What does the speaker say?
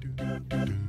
do, do, do, do.